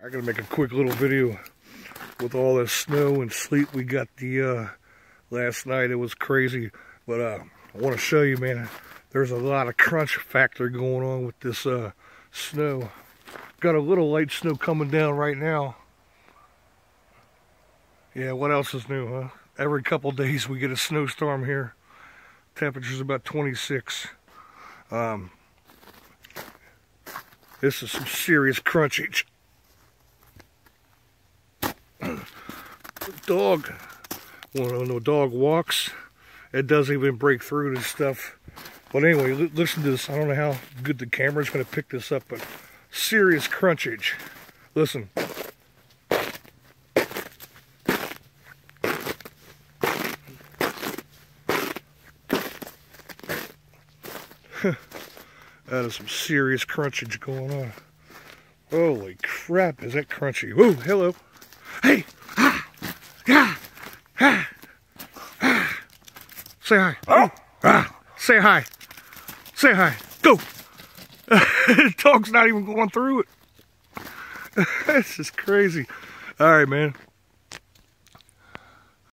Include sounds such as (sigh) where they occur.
I gotta make a quick little video with all the snow and sleet we got the uh, last night. It was crazy, but uh, I want to show you, man. There's a lot of crunch factor going on with this uh, snow. Got a little light snow coming down right now. Yeah, what else is new, huh? Every couple days we get a snowstorm here. Temperature's about 26. Um, this is some serious crunchage. Dog, when a dog walks, it doesn't even break through this stuff. But anyway, listen to this. I don't know how good the camera's going to pick this up, but serious crunchage. Listen. (laughs) that is some serious crunchage going on. Holy crap, is that crunchy. Whoa, hello. Hey! Say hi. Oh. Ah, say hi. Say hi. Go. (laughs) Dog's not even going through it. (laughs) this is crazy. All right, man.